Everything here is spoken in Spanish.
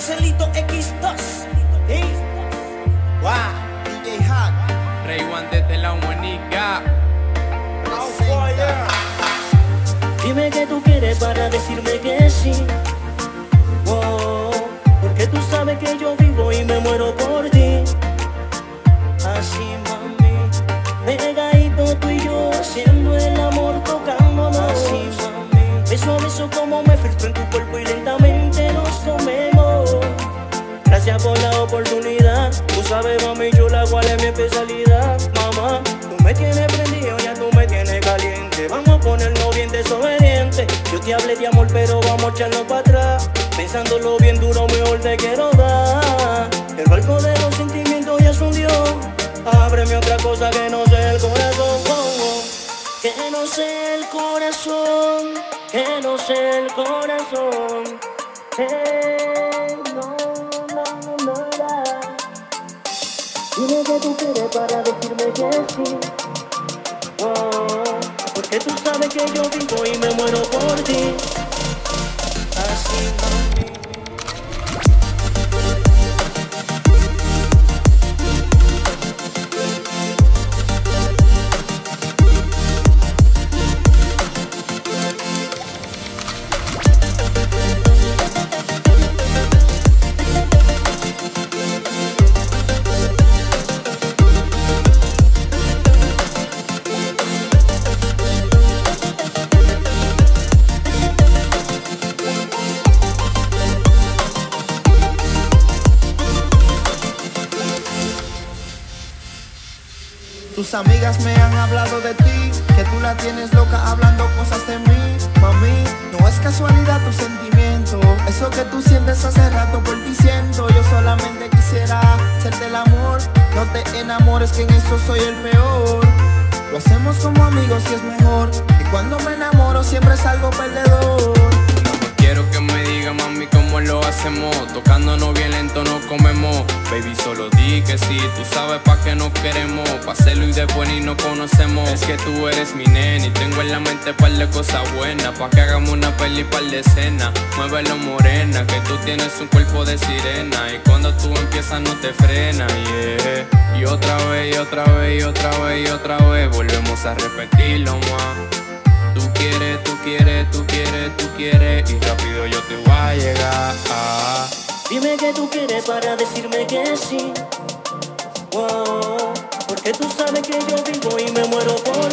Joselito X2. ¿Sí? Wow. DJ. Rey One desde la humanidad. Dime qué tú quieres para decirme que sí. Oh, porque tú sabes que yo vivo y me muero por ti. Así, mami, pegadito tú y yo haciendo el amor tocando Así, mami, beso a beso como me filtro en tu cuerpo sabes, mami, yo la cual es mi especialidad. Mamá, tú me tienes prendido, ya tú me tienes caliente. Vamos a ponernos bien desobediente. Yo te hablé de amor, pero vamos a echarnos para atrás. Pensándolo bien duro, mejor te quiero dar. El barco de los sentimientos ya se hundió. Ábreme otra cosa que no sea el corazón. Que no sea el corazón. Que no sea el corazón. No, no, Dime que tú quieres para decirme que sí. Oh, porque tú sabes que yo vivo y me muero por ti. Así, mami. Tus amigas me han hablado de ti, que tú la tienes loca hablando cosas de mí. Mami, no es casualidad tu sentimiento. Eso que tú sientes hace rato por ti siento. Yo solamente quisiera hacerte el amor. No te enamores, que en eso soy el peor. Lo hacemos como amigos y es mejor. Y cuando me enamoro siempre salgo perdedor. Quiero que me diga mami cómo lo hacemos. Tocándonos bien lento no comemos. Baby solo di que sí, tú sabes pa' qué nos queremos. Pa' hacerlo y después ni nos conocemos. Es que tú eres mi nena y tengo en la mente par de cosas buenas. Pa' que hagamos una peli par de escena. Muévelo morena, que tú tienes un cuerpo de sirena. Y cuando tú empiezas no te frena, yeah. Y otra vez, y otra vez, y otra vez, y otra vez. Volvemos a repetirlo más quieres, tú quieres, tú quieres, tú quieres y rápido yo te voy a llegar. Dime qué tú quieres para decirme que sí. Oh, porque tú sabes que yo vivo y me muero por